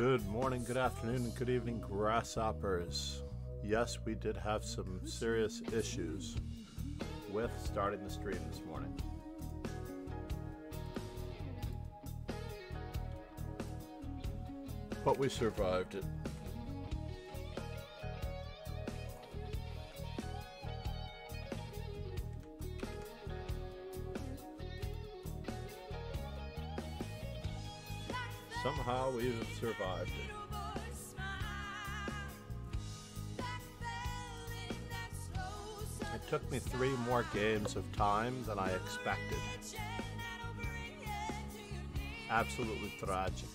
Good morning, good afternoon, and good evening, grasshoppers. Yes, we did have some serious issues with starting the stream this morning. But we survived it. Somehow we've survived it. It took me three more games of time than I expected. Absolutely tragic.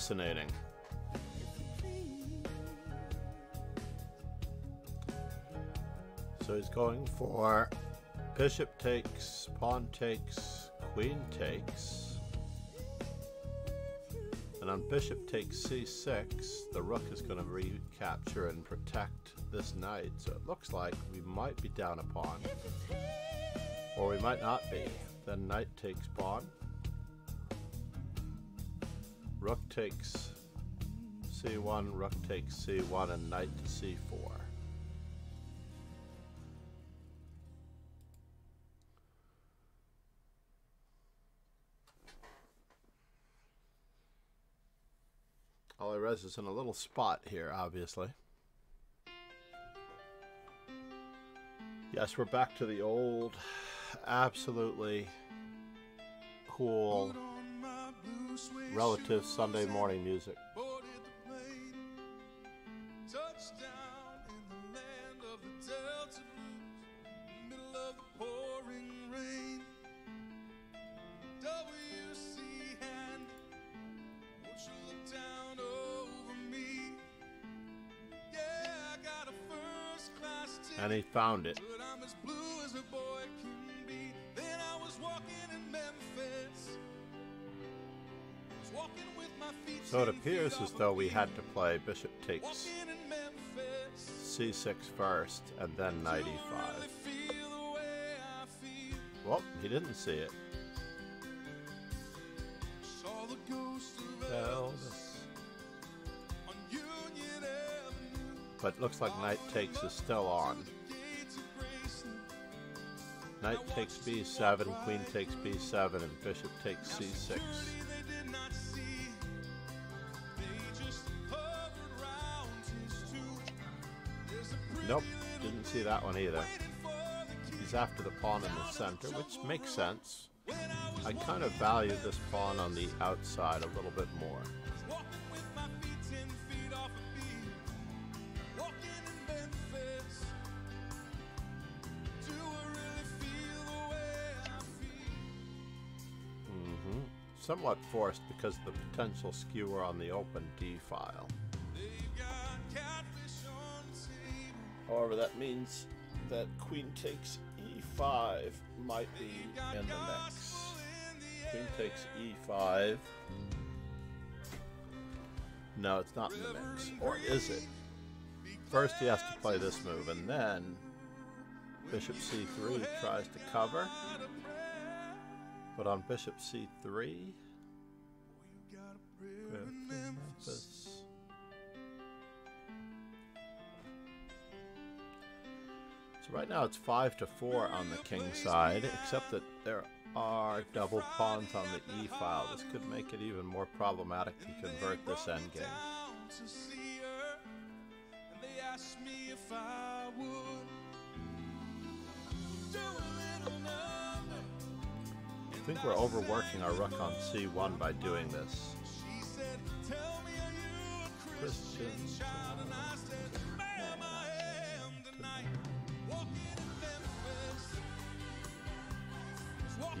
Fascinating. So he's going for bishop takes, pawn takes, queen takes. And on bishop takes c6, the rook is going to recapture and protect this knight. So it looks like we might be down a pawn. Or we might not be. Then knight takes pawn. Takes c1, rook takes c1, and knight to c4. Alireza is in a little spot here, obviously. Yes, we're back to the old, absolutely cool relative Sunday morning music. And he found it. So it appears as though we had to play bishop takes c6 first and then knight e5. Well, he didn't see it. But looks like knight takes is still on. Knight takes b7, queen takes b7, and bishop takes c6. See that one either. He's after the pawn in the center, which makes sense. I kind of value this pawn on the outside a little bit more. Mm-hmm. Somewhat forced because of the potential skewer on the open D file. However, that means that queen takes e5 might be in the mix. Queen takes e5. No, it's not in the mix. Or is it? First he has to play this move, and then bishop c3 tries to cover. But on bishop c3... right now it's 5 to 4 on the king side, except that there are double pawns on the e file. This could make it even more problematic to convert this endgame. I think we're overworking our rook on c1 by doing this. Christian.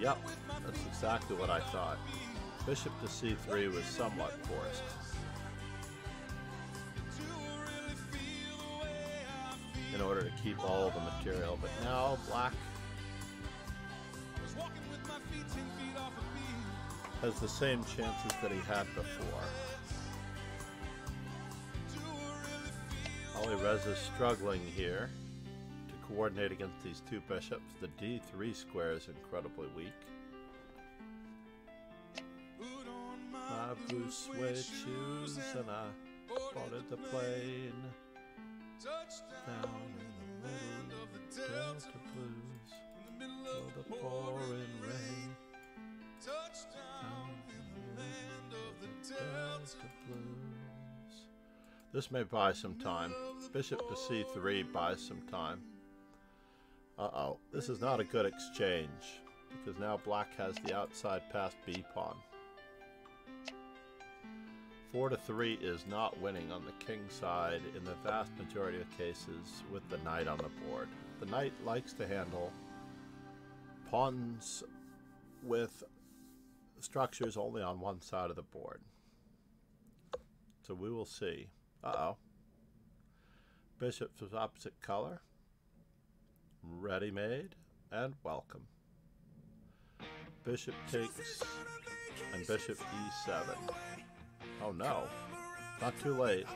Yep, That's exactly what I thought. Bishop to c3 was somewhat forced. In order to keep all the material, but now black has the same chances that he had before. Alireza is struggling here coordinate against these two bishops. The d3 square is incredibly weak. My blue suede shoes and I spotted the plane down in the of the Delta Blues. The pouring rain. Down in the middle of the Delta Blues. This may buy some time. Bishop to c3 buys some time. Uh-oh, this is not a good exchange, because now black has the outside passed b pawn. 4 to 3 is not winning on the king side in the vast majority of cases with the knight on the board. The knight likes to handle pawns with structures only on one side of the board. So we will see. Uh-oh. Bishops opposite color. Ready made and welcome. Bishop takes and bishop e7. Oh no. Not too late.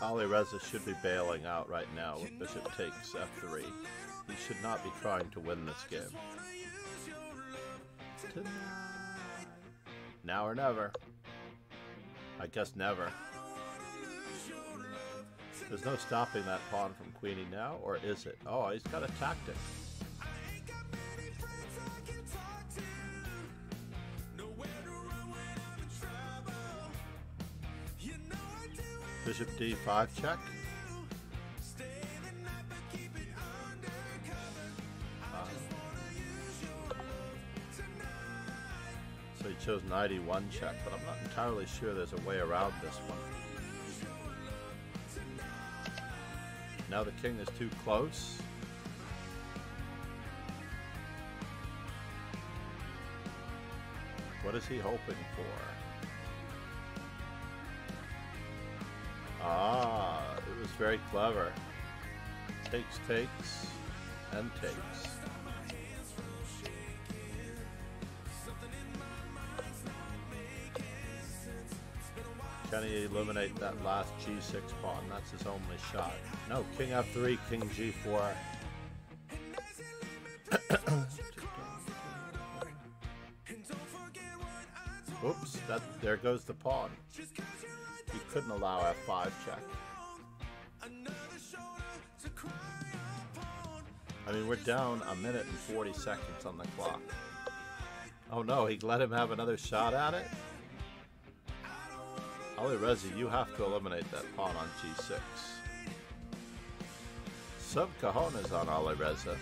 Alireza should be bailing out right now with bishop takes f3. He should not be trying to win this game. Tonight. Now or never. I guess never. There's no stopping that pawn from queenie now, or is it? Oh, he's got a tactic. Bishop d5 check. so he chose 91 check, but I'm not entirely sure there's a way around this one. Now the king is too close. What is he hoping for? Ah, it was very clever. Takes, takes, and takes. Can he eliminate that last g6 pawn? That's his only shot. No, king f3, king g4. Oops, that there goes the pawn. He couldn't allow f5 check. I mean, we're down a minute and 40 seconds on the clock. Oh no, he let him have another shot at it? Alireza, you have to eliminate that pawn on g6. Some cojones on Alireza.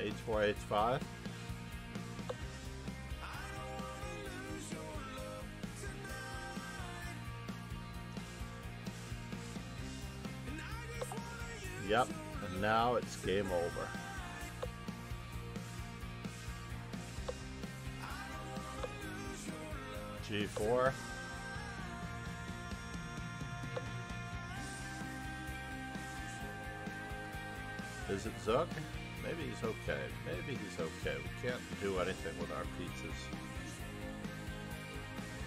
h4, h5. Yep, and now it's game over. G4. Is it Zook? Maybe he's okay. Maybe he's okay. We can't do anything with our pizzas.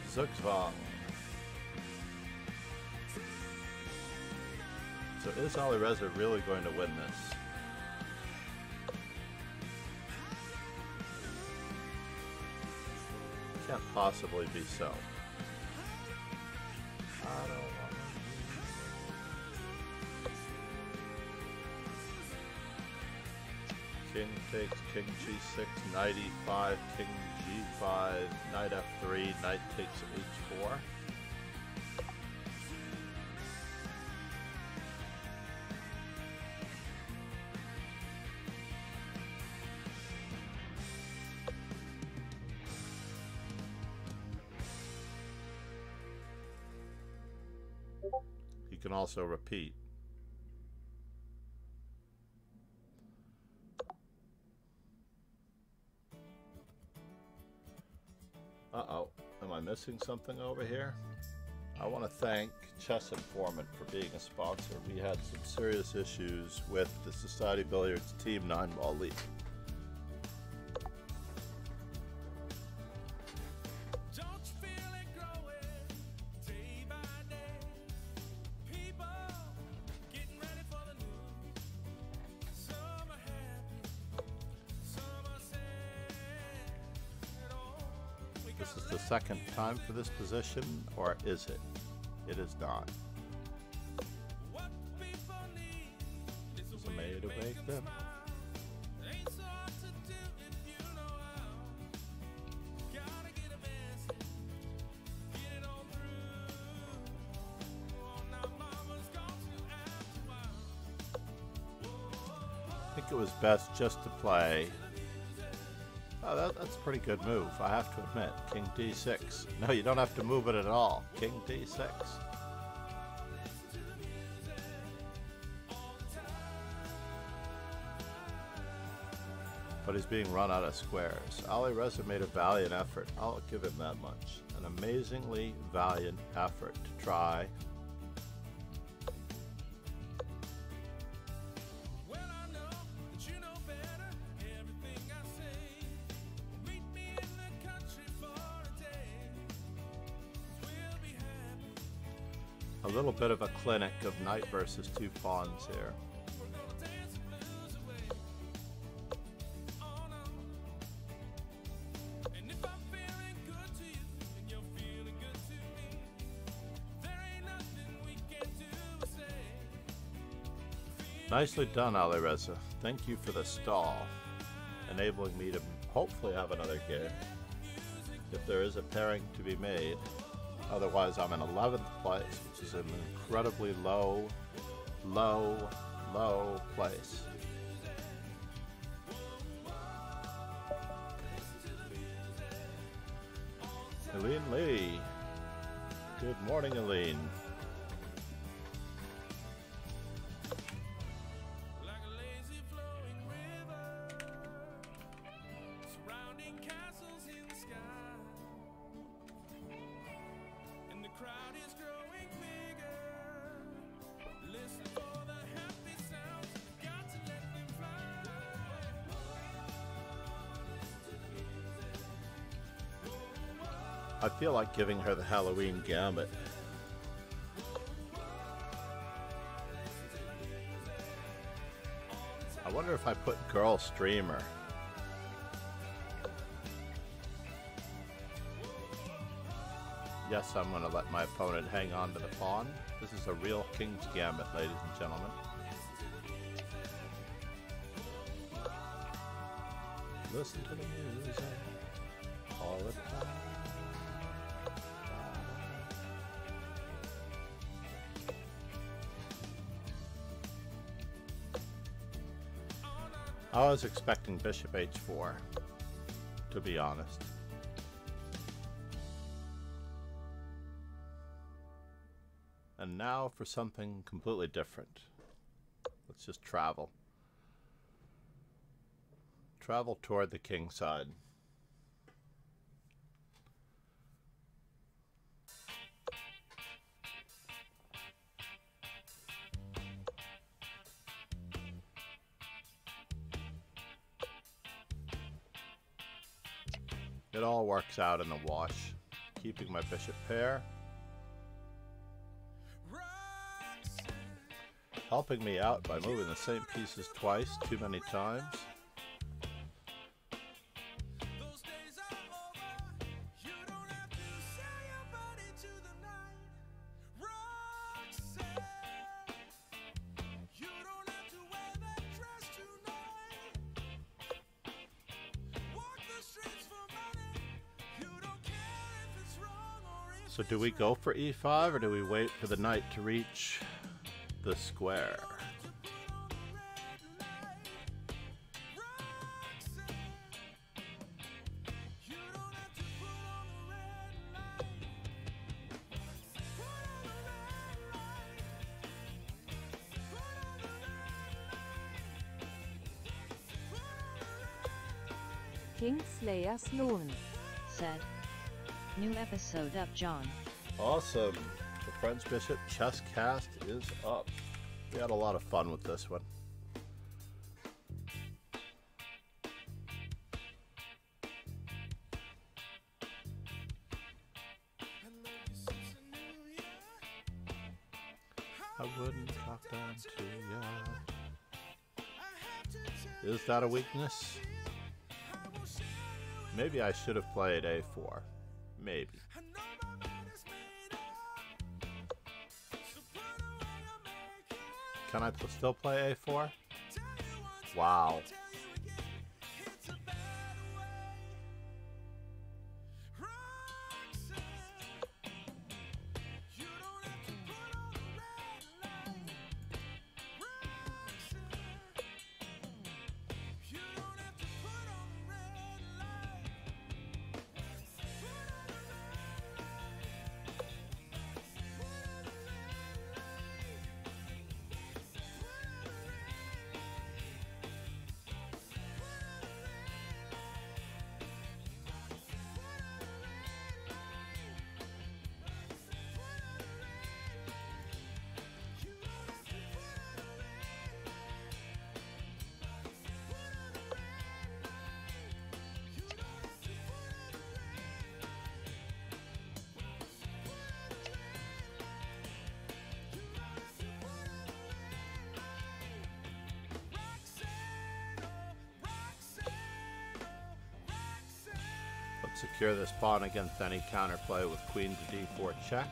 Zugzwang. So is Alireza really going to win this? Possibly be so. King takes King G6, Knight E5, King G5, Knight F3, Knight takes H4. can also repeat. Uh-oh, am I missing something over here? I want to thank Chess Informant for being a sponsor. We had some serious issues with the Society Billiards Team 9 Ball League. Time for this position, or is it? It is not. Is a maid awake then? I think it was best just to play Oh, that, that's a pretty good move, I have to admit. King d6. No, you don't have to move it at all. King d6. But he's being run out of squares. Alireza made a valiant effort. I'll give him that much. An amazingly valiant effort to try clinic of knight versus two pawns here. Nicely done, Alireza. Thank you for the stall, enabling me to hopefully have another game. If there is a pairing to be made, Otherwise, I'm in 11th place, which is an incredibly low, low, low place. Eileen Lee. Good morning, Eileen. Feel like giving her the Halloween gambit. I wonder if I put girl streamer. Yes, I'm going to let my opponent hang on to the pawn. This is a real king's gambit, ladies and gentlemen. Listen to the music I was expecting bishop h4, to be honest. And now for something completely different. Let's just travel. Travel toward the king side. Out in the wash. Keeping my bishop pair. Helping me out by moving the same pieces twice, too many times. So do we go for e5 or do we wait for the knight to reach the square? Kingslayer Sloan said. New episode up, John. Awesome. The French Bishop Chess Cast is up. We had a lot of fun with this one. I wouldn't talk down to ya. Is that a weakness? Maybe I should have played A4. Maybe. Can I still play A4? Wow. Secure this pawn against any counterplay with queen to d4 check.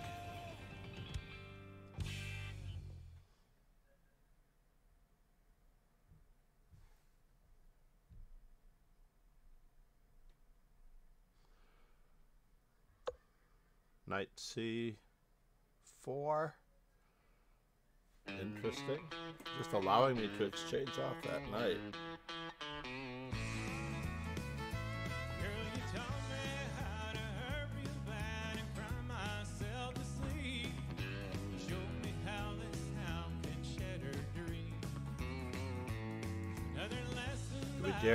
Knight c4. Interesting. Just allowing me to exchange off that knight.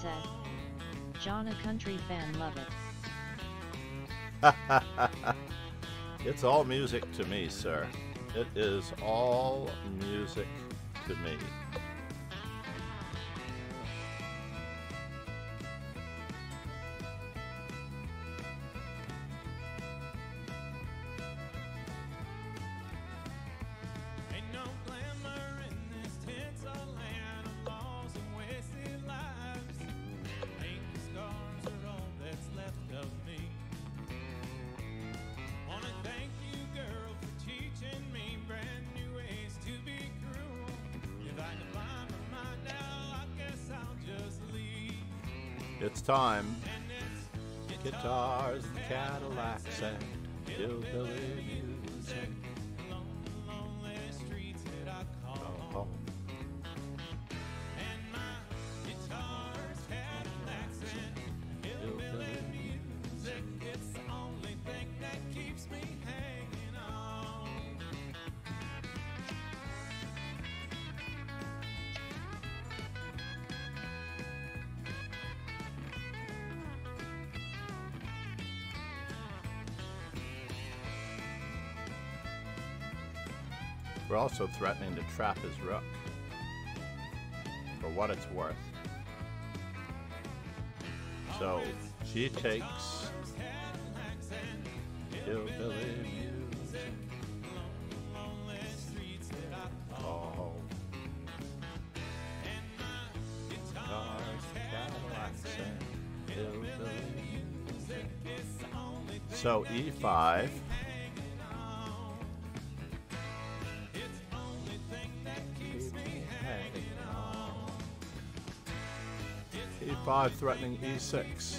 Said. John, a country fan, love it. It's all music to me, sir. It is all music to me. Time. We're also threatening to trap his rook. For what it's worth. So she takes hillbilly Oh. So E E5. 5 threatening e6.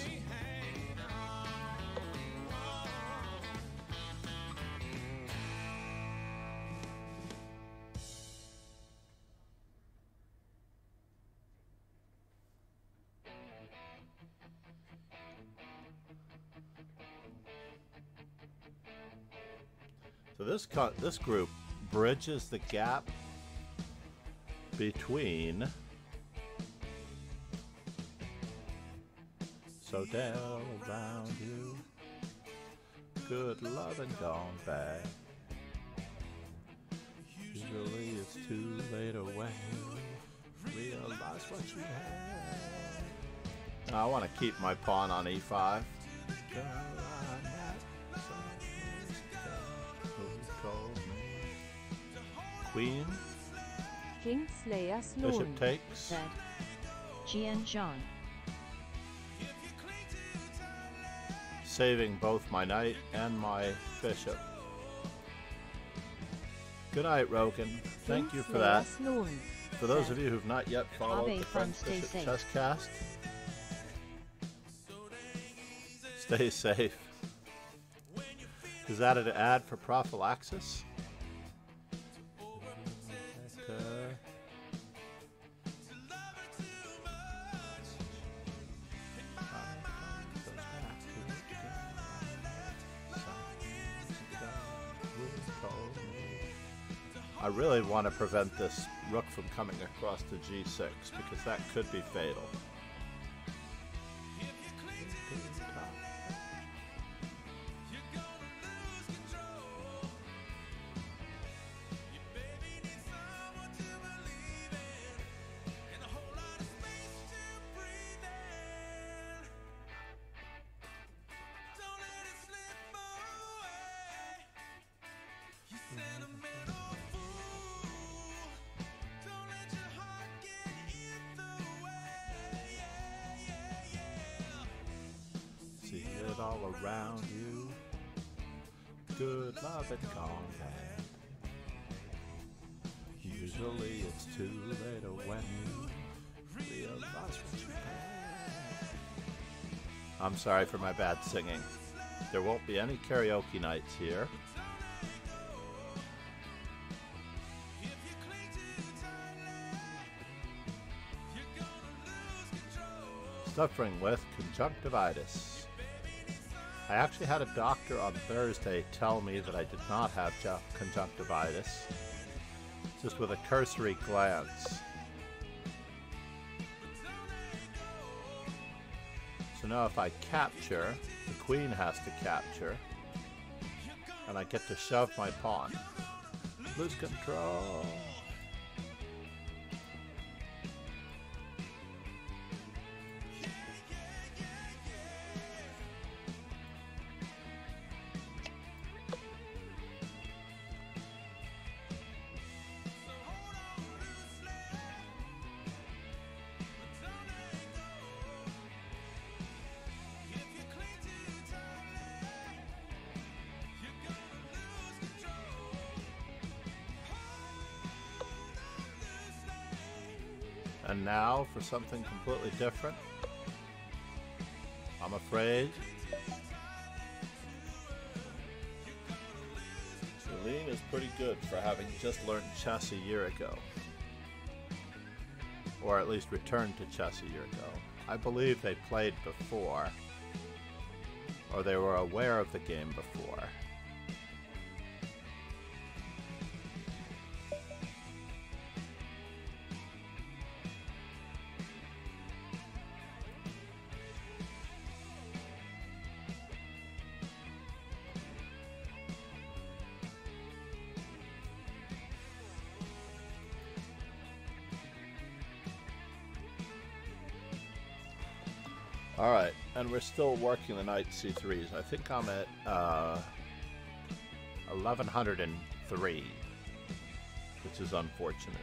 So this cut, this group bridges the gap between so down around you good love and gone bad usually it's too late or when you realize what you had I want to keep my pawn on e5 Queen, Kingslayer bishop takes. Said. Jian Zhang. Saving both my knight and my bishop. Good night, Rogan. Thank you for that. For those of you who've not yet followed the French Bishop. Chess Cast, stay safe. Is that an ad for prophylaxis? Want to prevent this rook from coming across to g6 because that could be fatal. All around you. Good love and bad. Usually it's too late when you realize what you had. I'm sorry for my bad singing. There won't be any karaoke nights here. Suffering with conjunctivitis. I actually had a doctor on Thursday tell me that I did not have conjunctivitis, just with a cursory glance. So now if I capture, the queen has to capture, and I get to shove my pawn. Lose control. For something completely different. I'm afraid. Celine is pretty good for having just learned chess a year ago. Or at least returned to chess a year ago. I believe they played before. Or they were aware of the game before. All right, and we're still working the knight c3s. I think I'm at uh, 1103, which is unfortunate.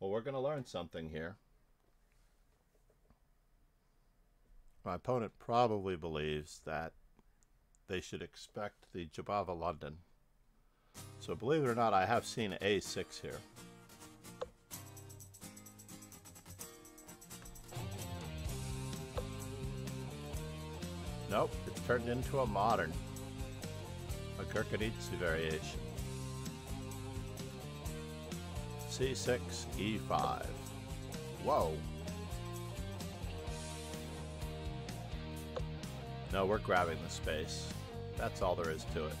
Well, we're going to learn something here. My opponent probably believes that they should expect the Jobava London. So believe it or not, I have seen A6 here. Nope, it's turned into a modern. A Gurgenidze variation. C6, E5. Whoa. No, we're grabbing the space. That's all there is to it.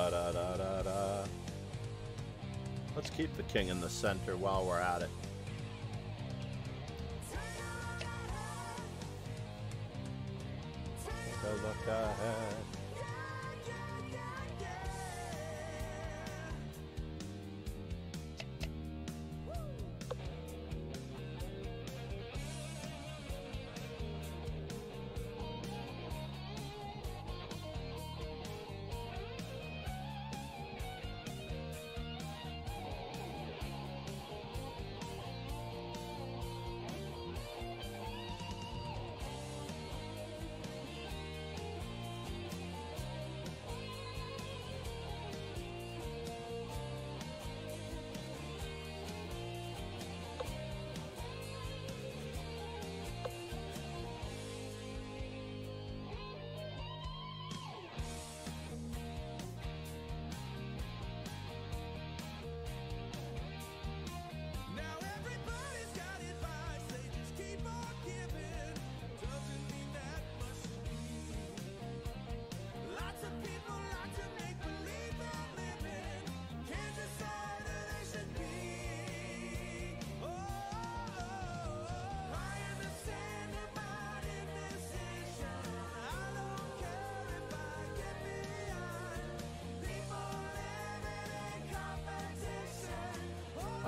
Ba-da-da-da-da. Let's keep the king in the center while we're at it.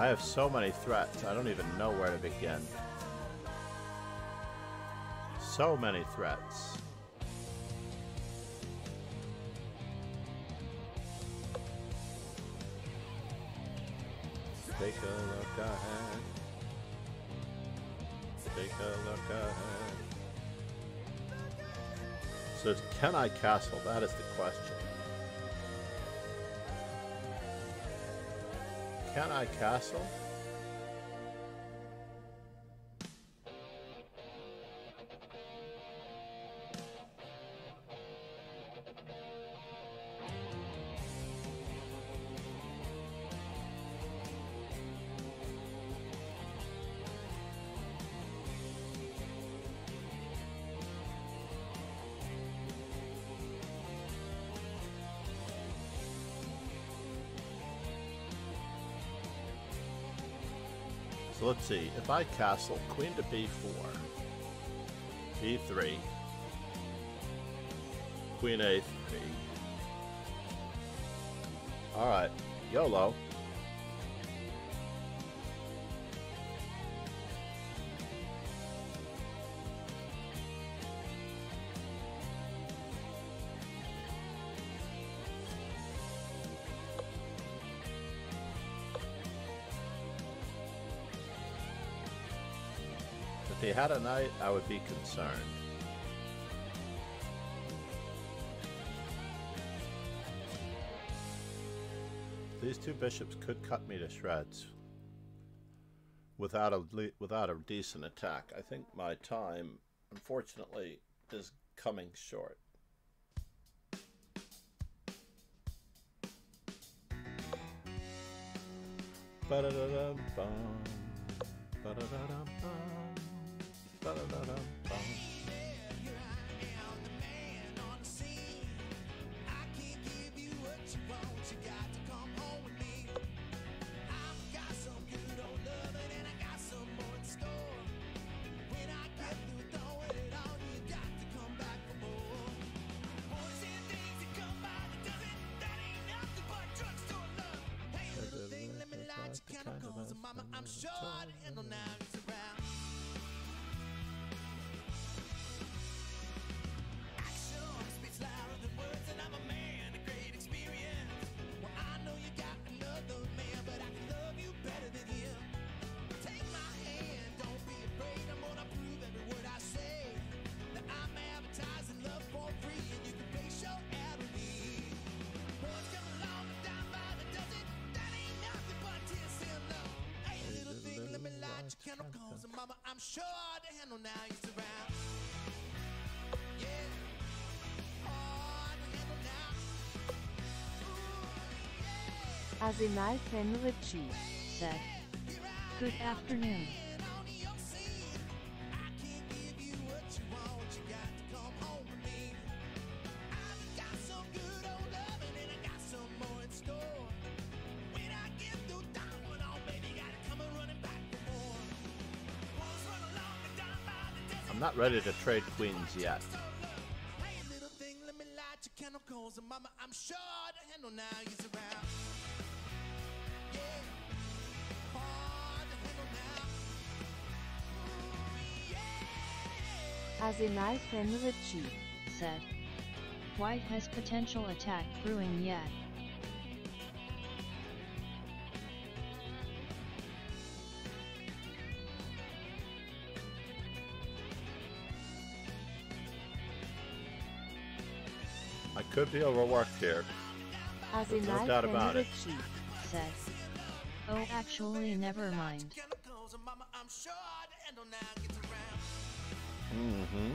I have so many threats, I don't even know where to begin. So many threats. Take a look ahead. Take a look ahead. So, can I castle? That is the question. Can I castle? So let's see. If I castle queen to b4, b3, queen a3. All right, YOLO. Had a knight, I would be concerned. These two bishops could cut me to shreds without a without a decent attack. I think my time, unfortunately, is coming short. Ba-da-da-dum-bum. Ba-da-da-dum-bum. Ba-da-da-dum-bum. Sure to handle now. He's around. Yeah. Hard to handle now. Ooh, yeah. Arsenal fan Richie. said. Good afternoon. To trade. Ooh, yeah. Arsenal fan Richie. said. White has potential attack brewing yet. Could be overworked here. Arsenal doubt fan about it. Said. Oh, actually, never mind. Mm-hmm.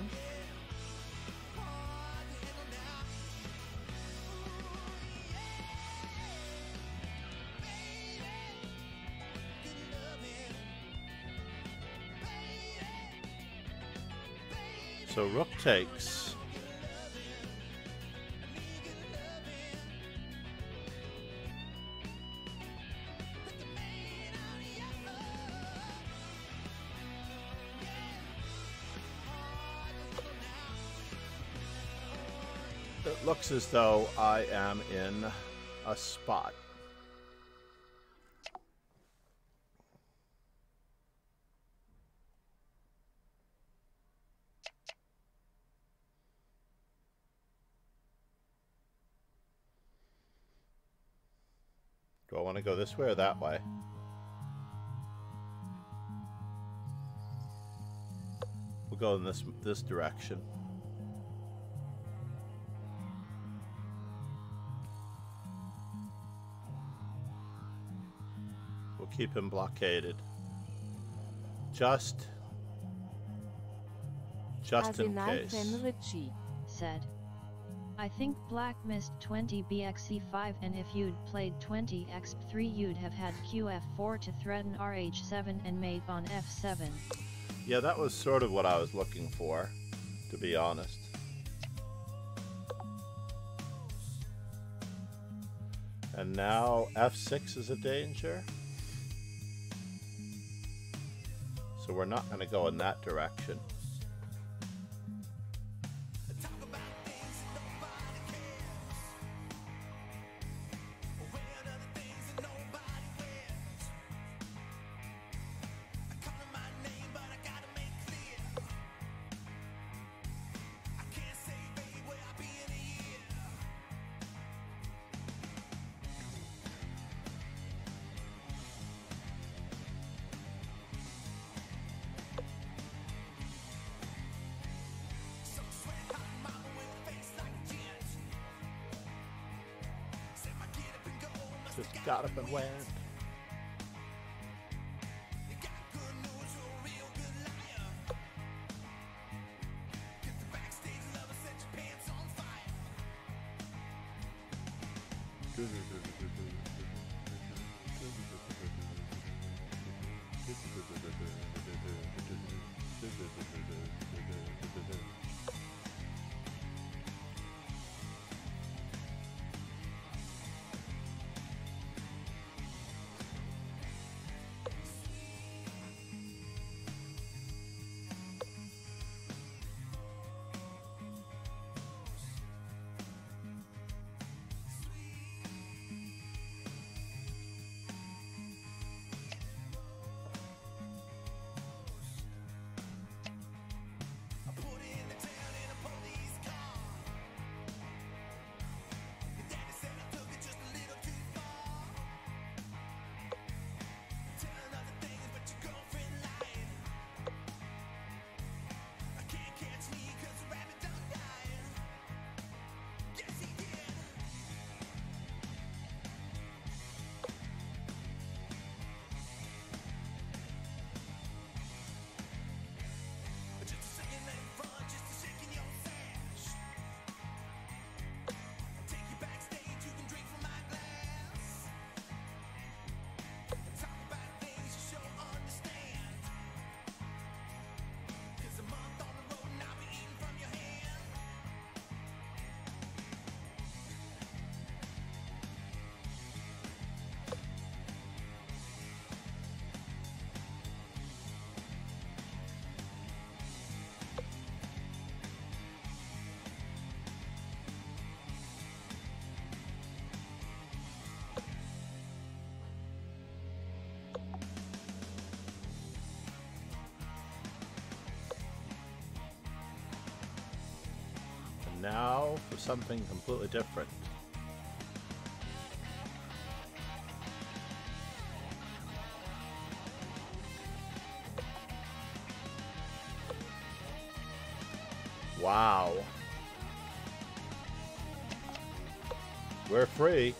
So Rook mama, looks as though I am in a spot. Do I want to go this way or that way? We'll go in this this direction. Keep him blockaded. Just just in case. Said. I think black missed 20 bxe5 and if you'd played 20 xp3 you'd have had qf4 to threaten rh7 and mate on f7. Yeah, that was sort of what I was looking for, to be honest. And now f6 is a danger. So we're not going to go in that direction. Now for something completely different. Wow. We're free.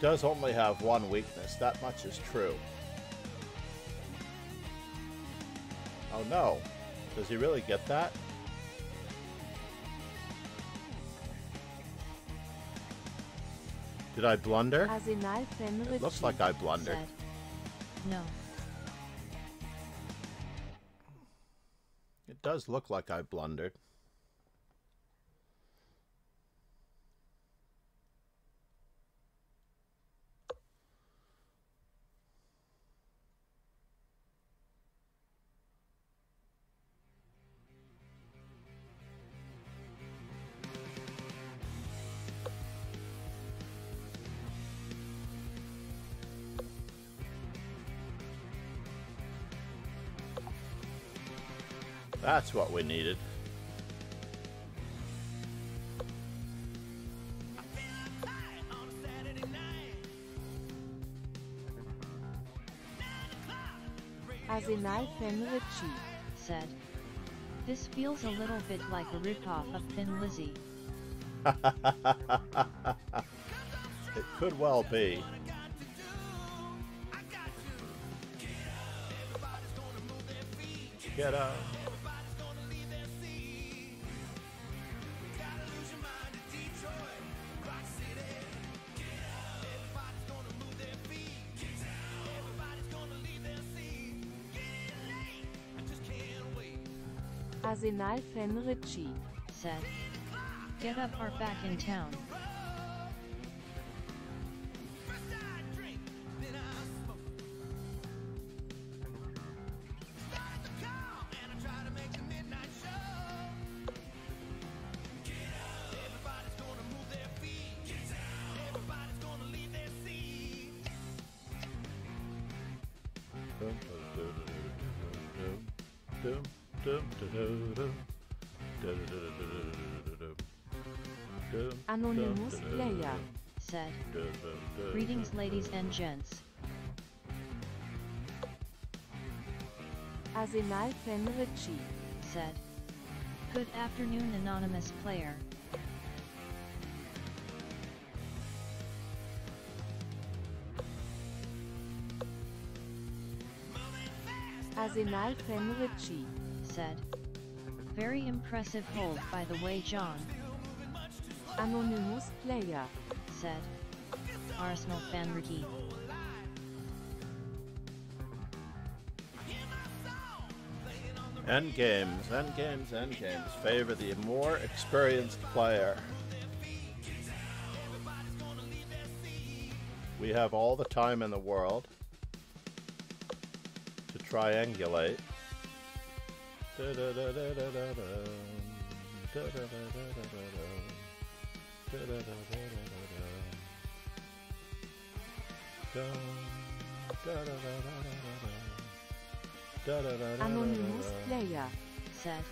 Does only have one weakness, that much is true. Oh no. Does he really get that? Did I blunder? It looks like I blundered. Said. No. It does look like I blundered. That's what we needed. Arsenal fandme cheap. Said. This feels a little bit like a ripoff of Thin Lizzy. it could well be. Get up. Arsenal fandme cheap. Said. Get up are back in town. Ladies and gents. Arsenal cheap. said. Good afternoon anonymous player. Arsenal fan Richie. said. Very impressive hold by the way John, Anonymous player. said. Arsenal fan Ricky. End games, end games, end games. Favor the more experienced player. We have all the time in the world to triangulate. Anonymous player. said.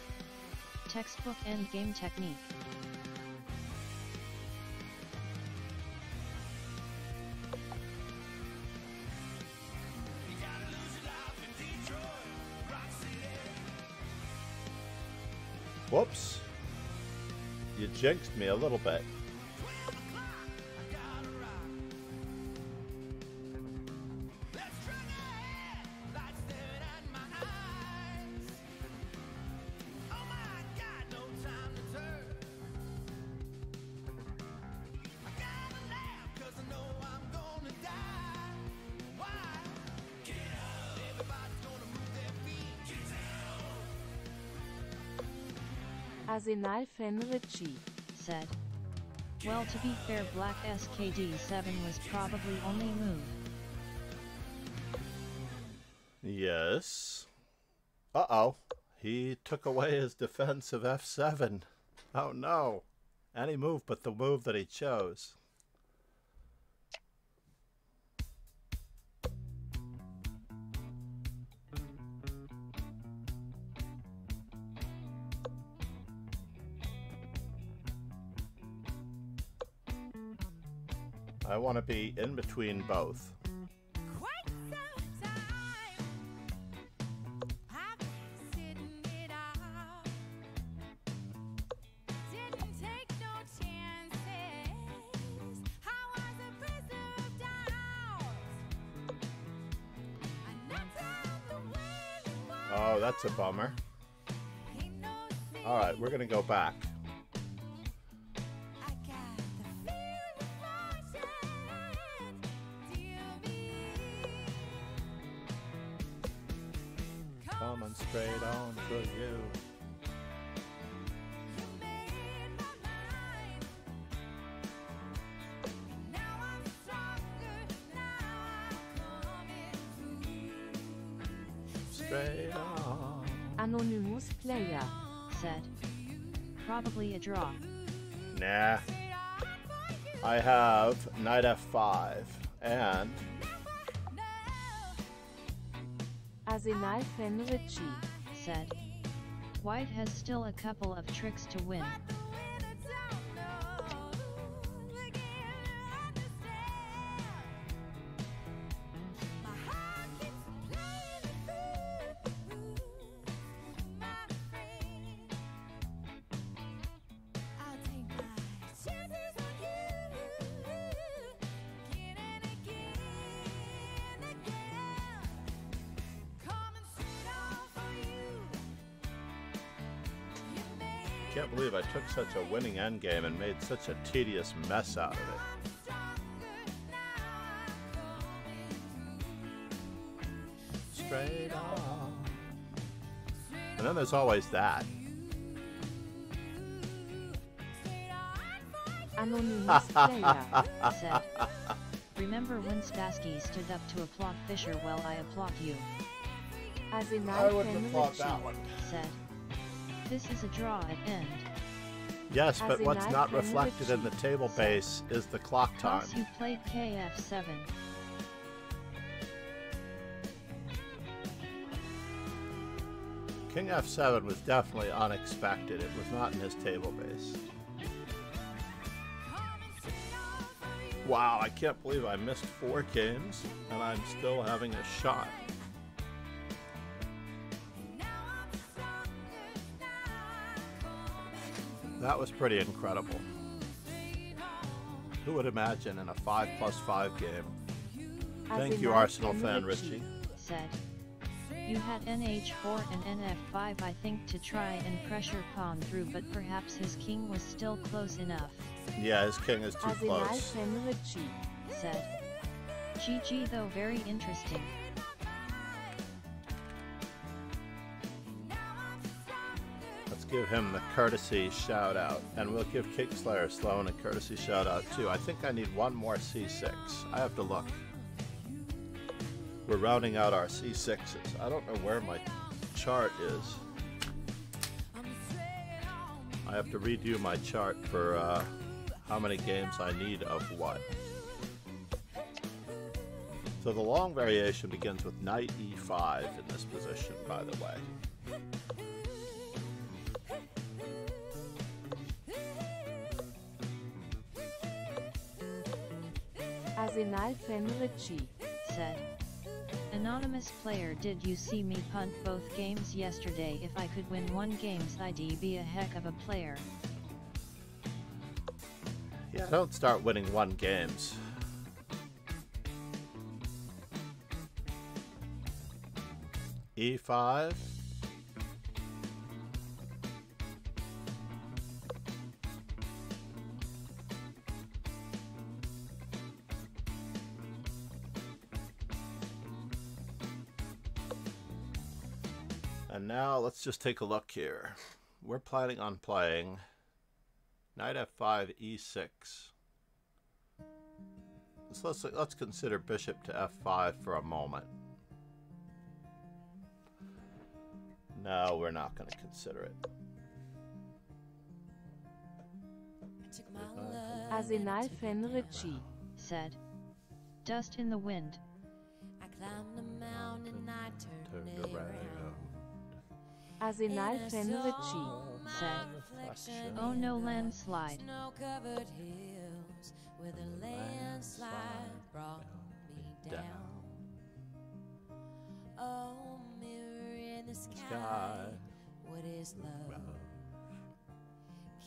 Textbook endgame technique. Whoops. You jinxed me a little bit. Arsenal fan said. Well to be fair black SKD7 was probably only move. Yes. Uh oh. He took away his defense of F7. Oh no. Any move but the move that he chose. I knocked out the winning one. Oh, that's a bummer. All right, we're going to go back. Nah. I have knight f5 and As a Arsenal fan Richie. said. White has still a couple of tricks to win. Endgame and made such a tedious mess out of it. Straight on. And then there's always that. Anonymous player. said. Remember when Spassky stood up to applaud Fischer while I applaud you? Arsenal fan Richie. Said. This is a draw at end. Yes, but what's not reflected in the table base is the clock time. You played KF7. King f7 was definitely unexpected. It was not in his table base. Wow, I can't believe I missed four games and I'm still having a shot. That was pretty incredible. Who would imagine in a 5 plus 5 game? As Thank you, Arsenal fan Richie. Said. You had NH4 and NF5 I think to try and pressure Pawn through but perhaps his king was still close enough, Yeah, his king is too As close. Richie. said. GG though very interesting. Give him the courtesy shout out. And we'll give Kickslayer Sloan a courtesy shout out too. I think I need one more C6. I have to look. We're rounding out our C6s. I don't know where my chart is. I have to redo my chart for uh, how many games I need of what. So the long variation begins with knight e5 in this position, by the way. In I said. Anonymous player did you see me punt both games yesterday if I could win one game's ID be a heck of a player. Yeah, don't start winning one games. E5. Let's just take a look here. We're planning on playing knight f5 e6. So let's, let's consider bishop to f5 for a moment. No, we're not going to consider it. As in I Can Said. Dust in the wind, I climbed a mountain, I turned Turned around. Around. As in I Can Richie. said. Oh no landslide, Snow-covered hills, where the landslide brought me down. Oh, mirror in the sky, Sky. what is love?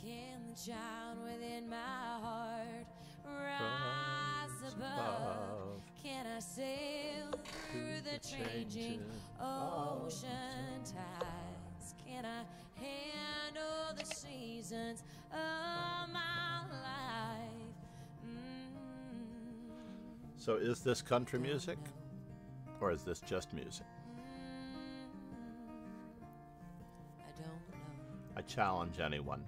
Can the child within my heart rise above? Can I sail through the changing ocean tides? I handle the seasons of my life? Mm, So is this country music? Or is this just music? I don't know. I challenge anyone.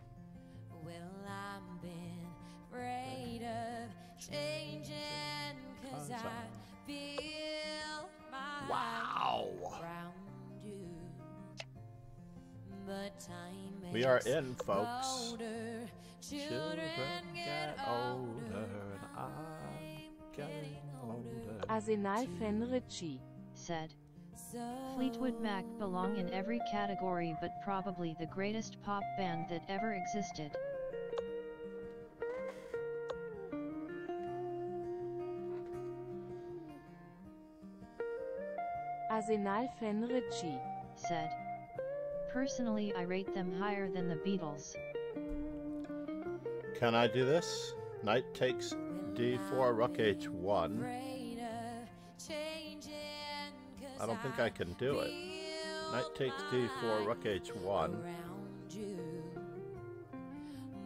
Well, I've been afraid of changing cause I feel my Wow. We are in, folks. older. Children, Children get older. I'm getting older. As in I Can said. Fleetwood Mac belong in every category but probably the greatest pop band that ever existed. As in I said. Personally I rate them higher than the Beatles. Can I do this? Knight takes d4, rook h1. afraid of changing 'cause I don't think I can do it. Knight takes d4, rook h1.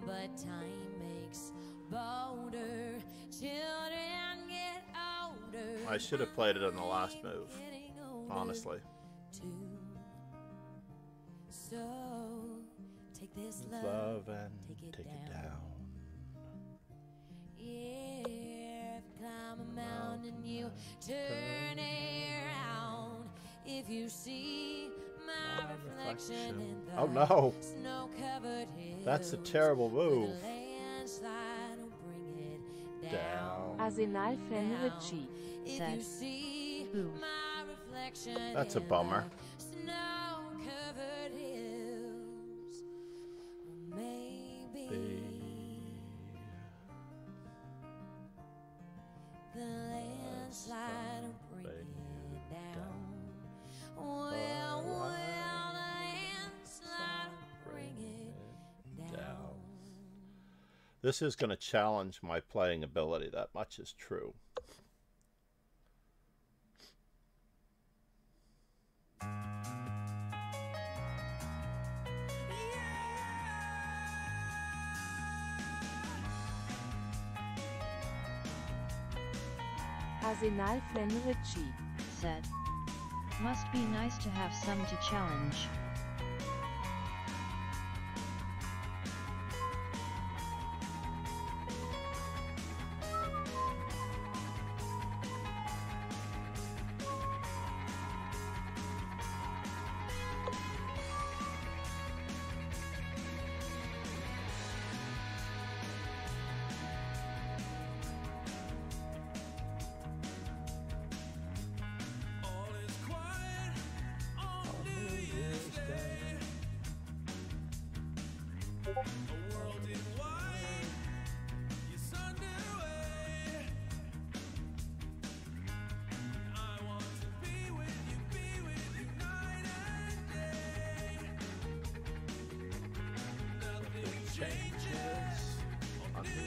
But time makes bolder. Children get older. I should have played it on the last move, Getting older honestly. Too. So take this love. Love and take it take it down. down. Yeah, if you climb a mountain, you turn around. If you see my reflection in the Oh no! snow-covered hills, That's a terrible with a move. landslide will bring it Down. As in I Can down. Richie. If you see my reflection That's a in bummer. This is going to challenge my playing ability. That much is true. Arsenal fan Richie. said. Must be nice to have some to challenge.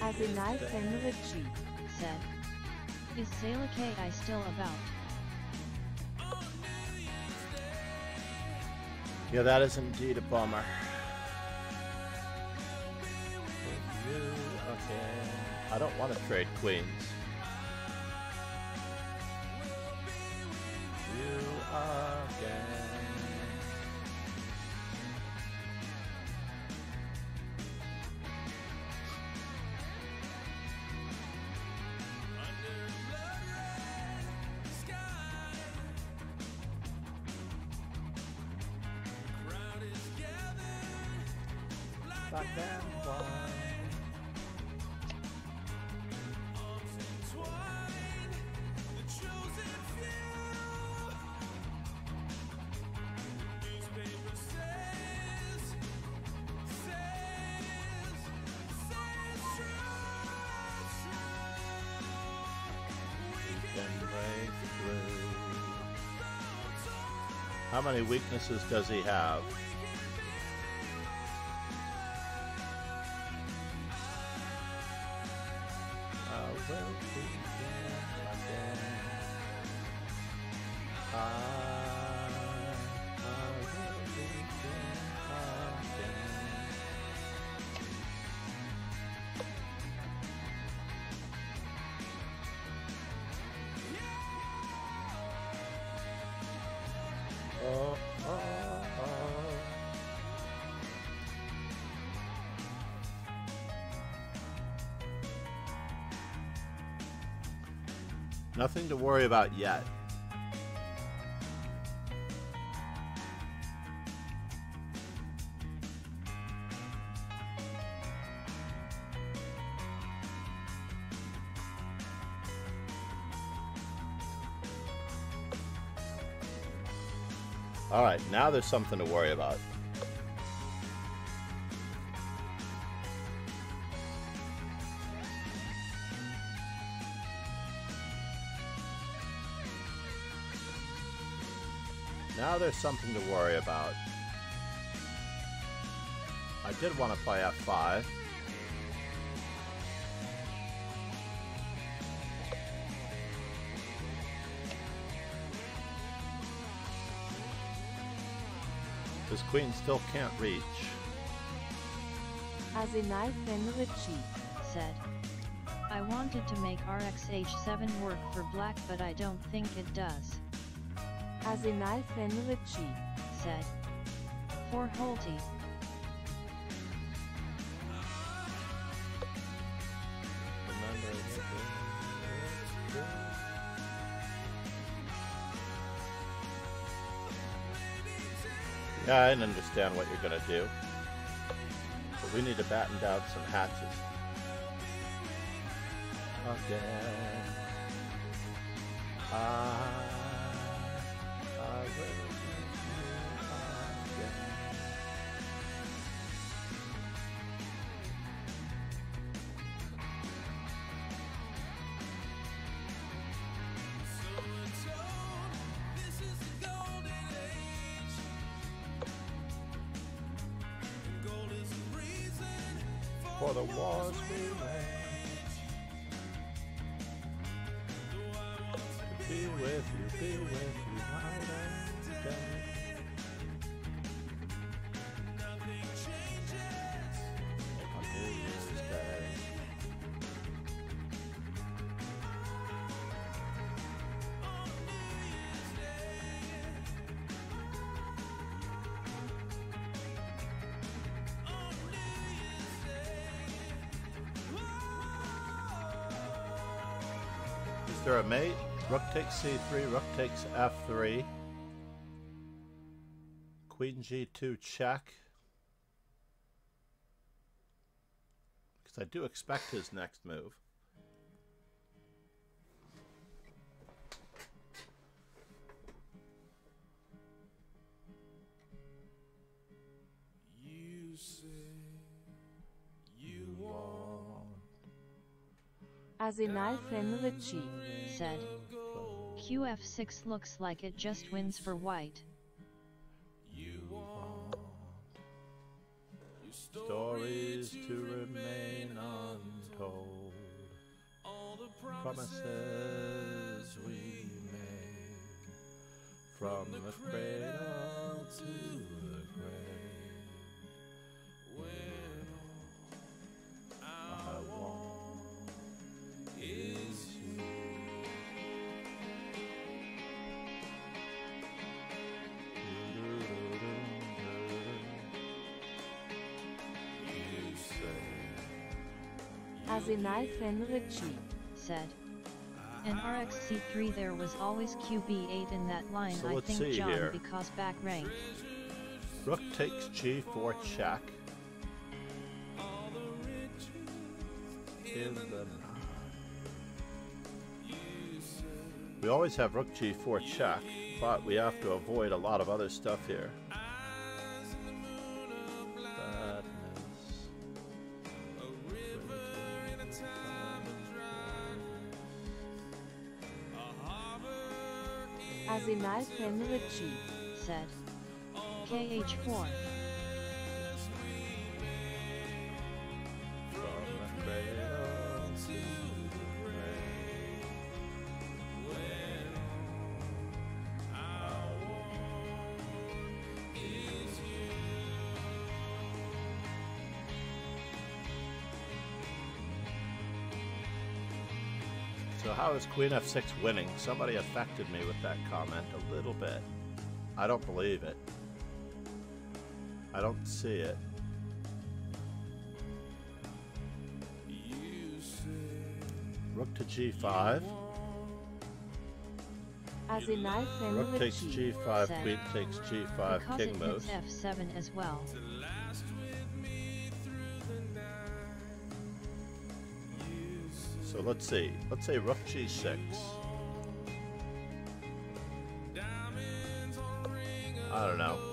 Arsenal fan Richie. Said. Is Salake I still about? Yeah, that is indeed a bummer. Trade queens. Many weaknesses does he have? Nothing to worry about yet. All right, now there's something to worry about. There's something to worry about. I did want to play F5. This queen still can't reach. Arsenal fan Richie. Said. I wanted to make RxH7 work for black but I don't think it does. Arsenal fan Richie. Said. For Holty. Yeah, I understand what you're gonna do. But we need to batten down some hatches. Again. I, A mate? Rook takes c3, rook takes f3. Queen g2 check. Because I do expect his next move. Asinal Fenrici. said. QF6 looks like it just wins for white. you want your Stories to remain untold. all the Promises we made. From the cradle to the grave. Asinal Fenrici. said. In RxC3 there was always QB8 in that line So I think John here. because back rank. Rook takes g4 check. all the In the night. you say We always have rook g4 check, but we have to avoid a lot of other stuff here. In Asinal Fenrici. said. KH4 Is Queen F6 winning? Somebody affected me with that comment a little bit. I don't believe it. I don't see it. Rook to g5. Asinal Rook takes g5, Set. queen takes g5, king moves. F7 as well. Let's see. Let's say rook g6. diamonds on a ring of I don't know.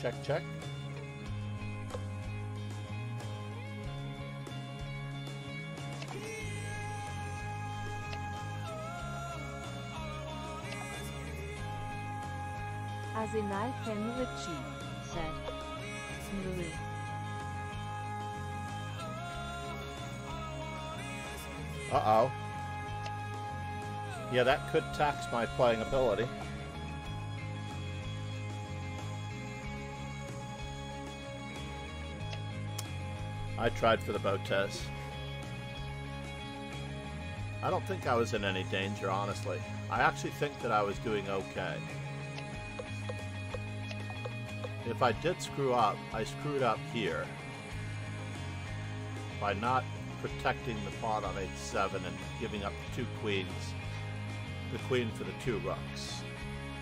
Check, check. Asinal Fenrici. said. Louis. Uh oh. Yeah, that could tax my playing ability. I tried for the boat test. I don't think I was in any danger, honestly. I actually think that I was doing okay. If I did screw up, I screwed up here by not protecting the pawn on h7 and giving up the two queens. The queen for the two rooks.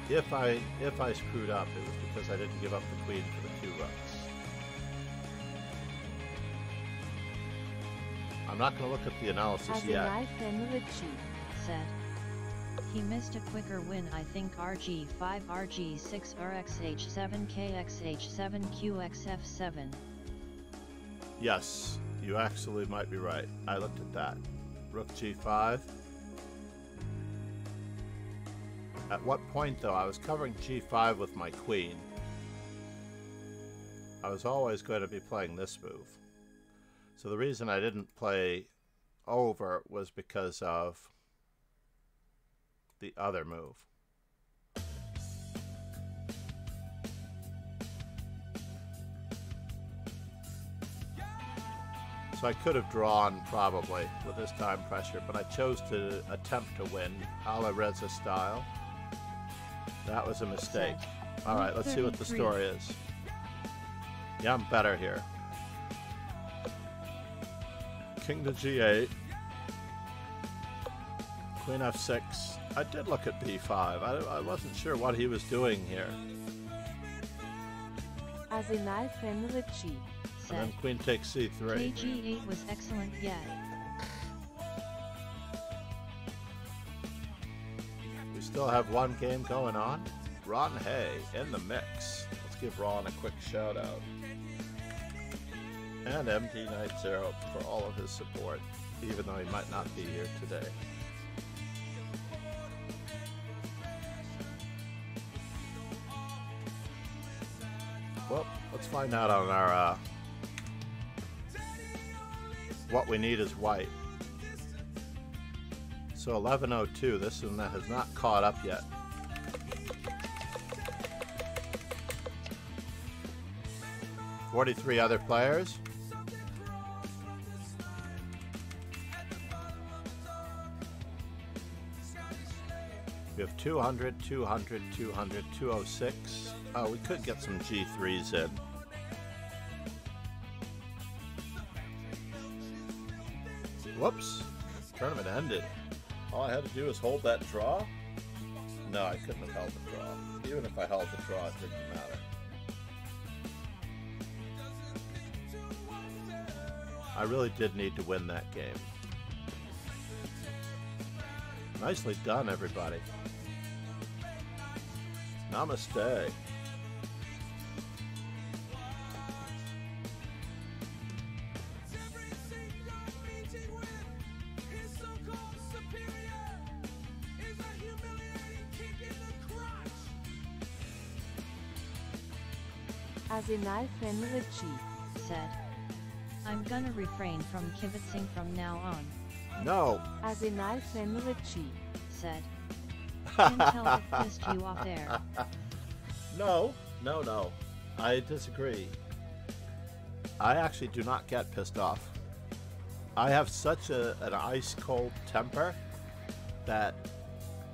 If I if I screwed up, it was because I didn't give up the queen for the two rooks. I'm not going to look at the analysis yet. Azenai Fenrici. said. He missed a quicker win I think RG5 RG6 RXH7 KXH7 QXF7. Yes, you actually might be right. I looked at that. Rook g5. At what point, though, I was covering g5 with my queen. I was always going to be playing this move. So the reason I didn't play over was because of the other move. So I could have drawn probably with this time pressure, but I chose to attempt to win Alireza style. That was a mistake. All right, let's see what the story is. Yeah, I'm better here. King to g8. Queen f6. I did look at b5. I, I wasn't sure what he was doing here. Azenai Fenrici. And then Said. queen takes c3. KG8 was excellent yet. We still have one game going on. Ron Hay in the mix. Let's give Ron a quick shout out. And MD Night Zero for all of his support, even though he might not be here today. Well, let's find out on our uh, what we need is white. So 1102, this one that has not caught up yet. Forty-three other players. We have 200, 200, 200, 206. Oh, we could get some G3s in. Whoops. Tournament ended. All I had to do was hold that draw? No, I couldn't have held the draw. Even if I held the draw, it didn't matter. I really did need to win that game. Nicely done, everybody. Namaste. Azenai Fenrici. Said. I'm gonna refrain from kibitzing from now on. No. As Azenai Fenrici. Said. Intel it pissed you off there. No, no, no. I disagree. I actually do not get pissed off. I have such a, an ice cold temper that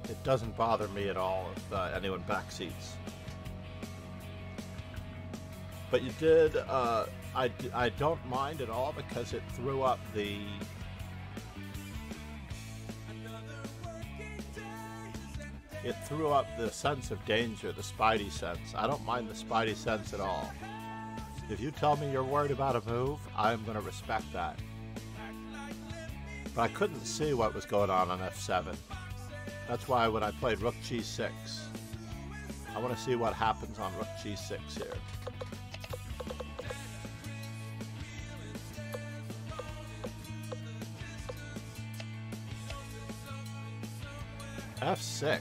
it doesn't bother me at all if uh, anyone backseats. But you did, uh, I, I don't mind at all because it threw up the. It threw up the sense of danger, the spidey sense. I don't mind the spidey sense at all. If you tell me you're worried about a move, I'm going to respect that. But I couldn't see what was going on on f7. That's why when I played rook g6, I want to see what happens on rook g6 here. F6.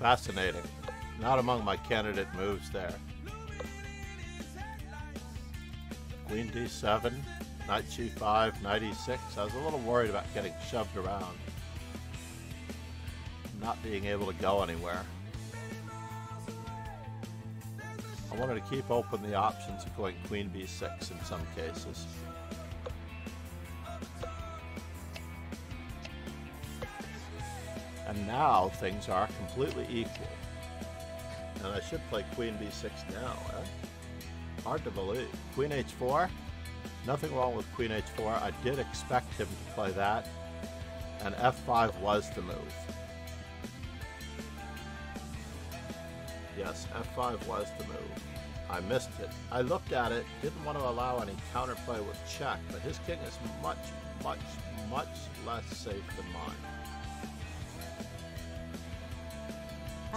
Fascinating. Not among my candidate moves there. Queen d7, knight g5, knight e6. I was a little worried about getting shoved around. Not being able to go anywhere. I wanted to keep open the options of going queen b6 in some cases. Now things are completely equal. And I should play queen b6 now, eh? Hard to believe. Queen h4? Nothing wrong with queen h4. I did expect him to play that, and f5 was the move. Yes, f5 was the move. I missed it. I looked at it, didn't want to allow any counterplay with check, but his king is much, much, much less safe than mine.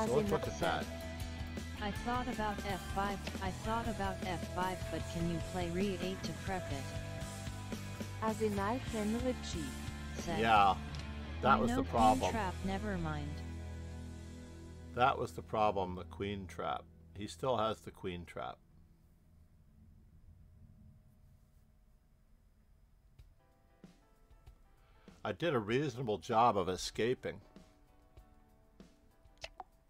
So let's look at that. I thought about f5, I thought about f5 but can you play re8 to prep it? Arsenal fan Richie. Said. Yeah, that You was know the queen problem. Trap, never mind. That was the problem, the queen trap. He still has the queen trap. I did a reasonable job of escaping.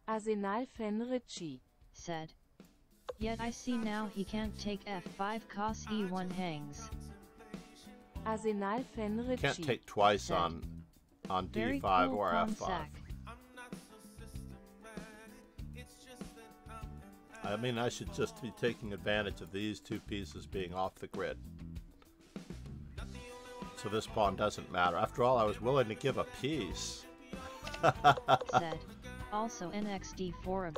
Arsenal fan Richie. Said. Yet I see now he can't take f5 cos e1 hangs. Arsenal fan Richie. Can't take twice Said. on on d5 cool or f5. sack. I mean, I should just be taking advantage of these two pieces being off the grid. So this pawn doesn't matter. After all, I was willing to give a piece. Also nxd4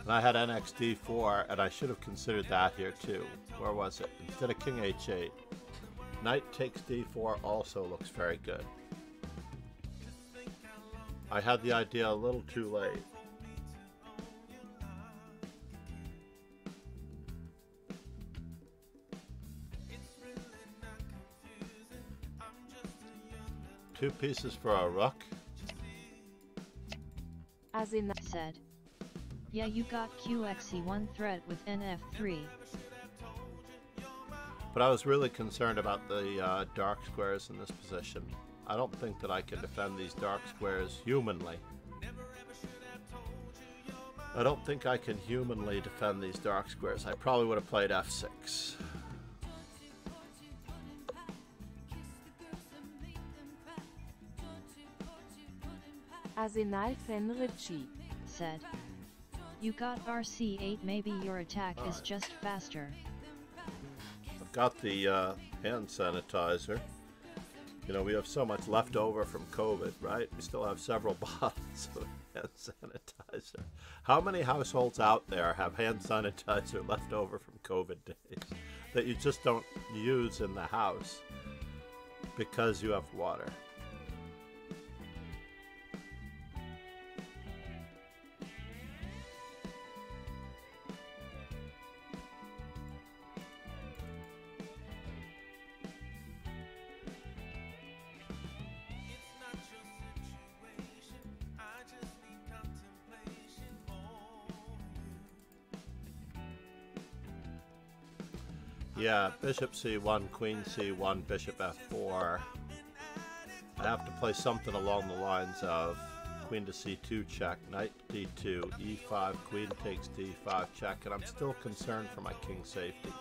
And I had NXD4, and I should have considered that here too. Where was it? Instead of King H8. Knight takes D4 also looks very good. I had the idea a little too late. Two pieces for a rook. Arsenal. said. Yeah you got qxe1 threat with nf3. But I was really concerned about the uh, dark squares in this position. I don't think that I can defend these dark squares humanly. I don't think I can humanly defend these dark squares. I probably would have played f6. Arsenal fan Richie. Said. You got rc8 maybe your attack is just faster. I've got the uh, hand sanitizer. You know, we have so much left over from COVID, right? We still have several bottles of hand sanitizer. How many households out there have hand sanitizer left over from COVID days that you just don't use in the house because you have water? Yeah, bishop c1, queen c1, bishop f4. I have to play something along the lines of queen to c2 check, knight d2, e5, queen takes d5 check, and I'm still concerned for my king safety.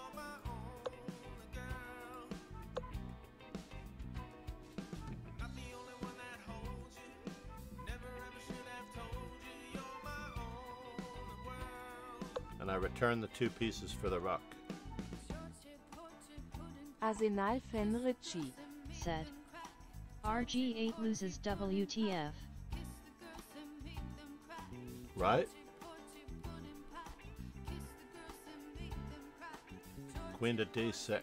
And I return the two pieces for the rook. Arsenal fan Richie. Said. RG8 loses WTF. Right? Queen to d6.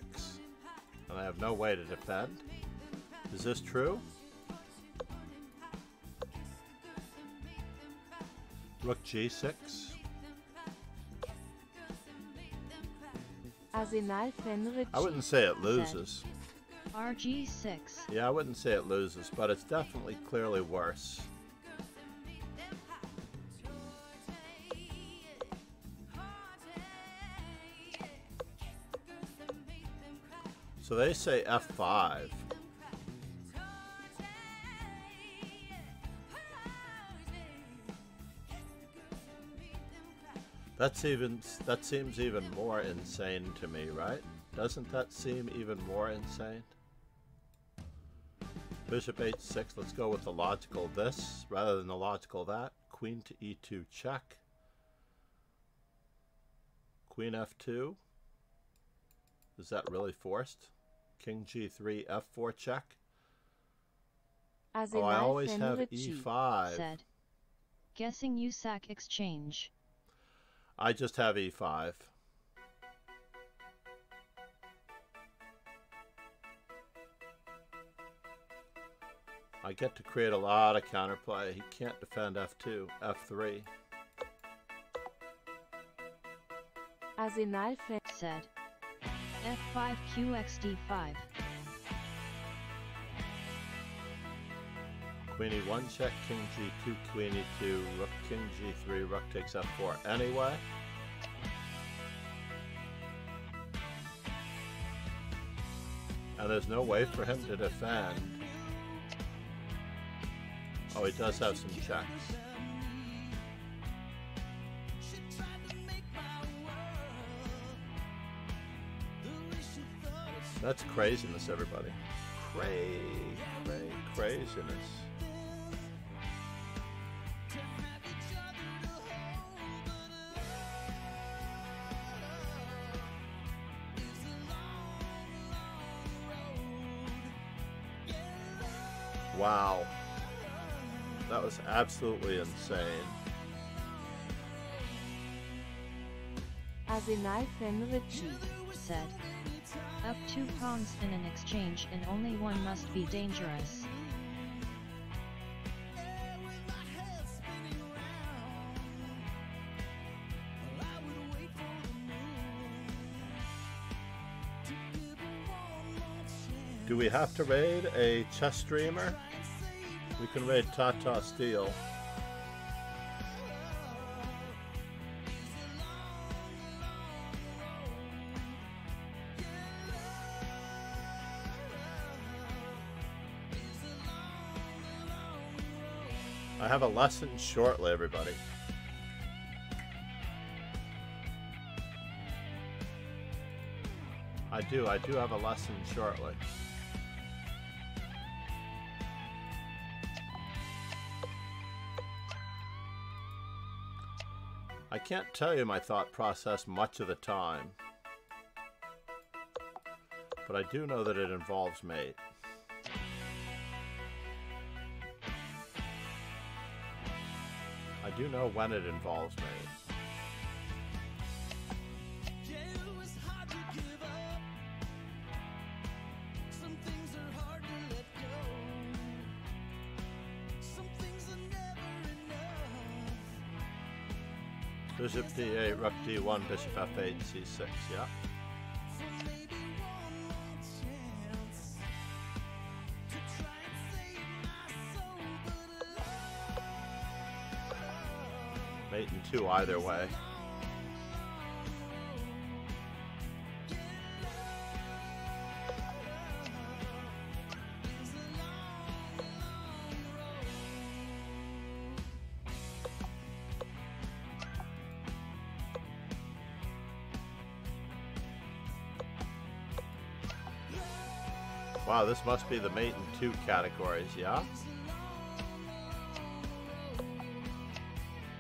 And I have no way to defend. Is this true? Rook g6. I wouldn't say it loses. RG6. Yeah, I wouldn't say it loses, but it's definitely clearly worse. So they say f5. That's even that seems even more insane to me, right? Doesn't that seem even more insane? Bishop h6, let's go with the logical this rather than the logical that. Queen to e2 check. Queen f2. Is that really forced? King G3, F4 check? As oh, I always have E fenre chi. E5. Said. Guessing you sack exchange. I just have E E5. I get to create a lot of counterplay. He can't defend F2, F3. Arsenal fen Said. F5 QXD5. Queenie 1 check, King G2, Queenie 2, Rook King G3, Rook takes F4 anyway. And there's no way for him to defend. Oh, he does have some checks. That's craziness, everybody. Cray, cray, craziness. Absolutely insane. Arsenal fan Richie. Said. Up two pawns in an exchange and only one must be dangerous. Do we have to raid a chess streamer? We can raid Tata Steel. I have a lesson shortly, everybody. I do, I do have a lesson shortly. Can't tell you my thought process much of the time. But I do know that it involves mate. I do know when it involves mate. Bishop d8, rook d1, bishop f8, c6, yeah. Mate and two either way. This must be the mate in two categories, yeah?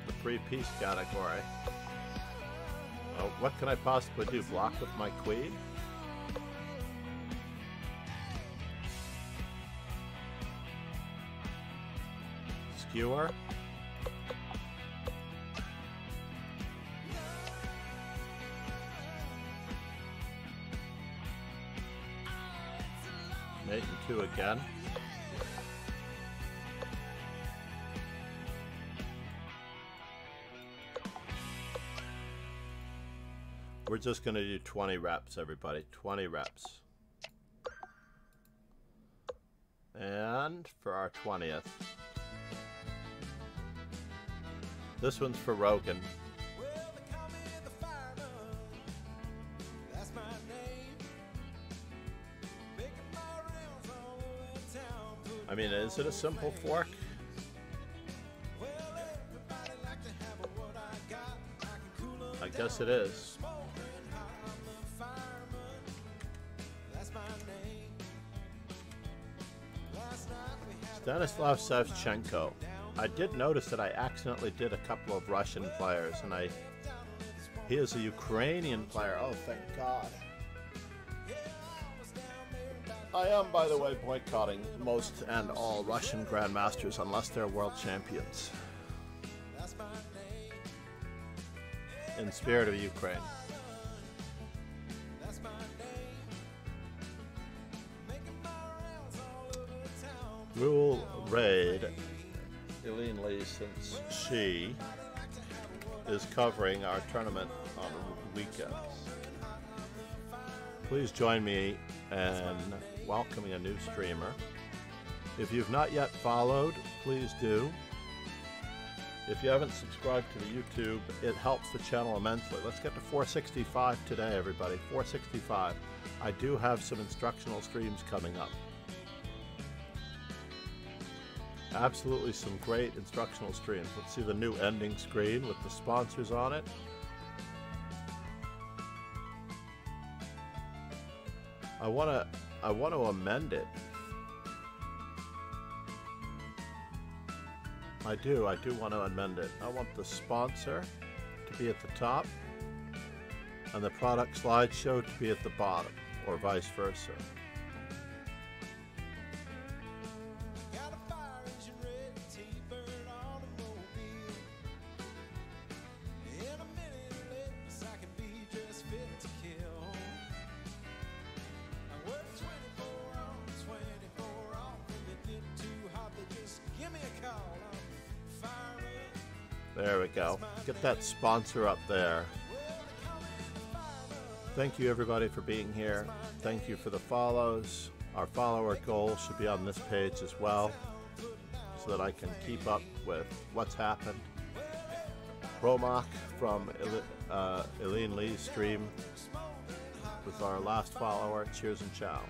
The three piece category. Oh, what can I possibly do? Block with my queen? Skewer? Again. We're just going to do 20 reps, everybody. 20 reps. And for our 20th, this one's for Rogan. Mean, is it a simple fork? I guess it is. Stanislav Savchenko. I did notice that I accidentally did a couple of Russian players, and I he is a Ukrainian player. Oh, thank God! I am, by the way, boycotting most and all Russian grandmasters unless they're world champions. In spirit of Ukraine. Rule raid Eileen Lee since she is covering our tournament on weekends. Please join me in welcoming a new streamer. If you've not yet followed, please do. If you haven't subscribed to the YouTube, it helps the channel immensely. Let's get to 465 today, everybody. 465. I do have some instructional streams coming up. Absolutely some great instructional streams. Let's see the new ending screen with the sponsors on it. I want to I want to amend it. I do. I do want to amend it. I want the sponsor to be at the top and the product slideshow to be at the bottom or vice versa. That sponsor up there. Thank you everybody for being here. Thank you for the follows. Our follower goal should be on this page as well so that I can keep up with what's happened. Romach from uh, Eileen Lee's stream with our last follower. Cheers and ciao.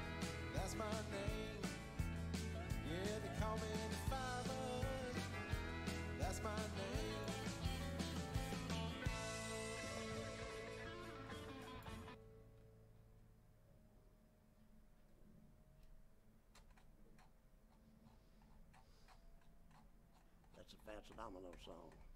Domino song.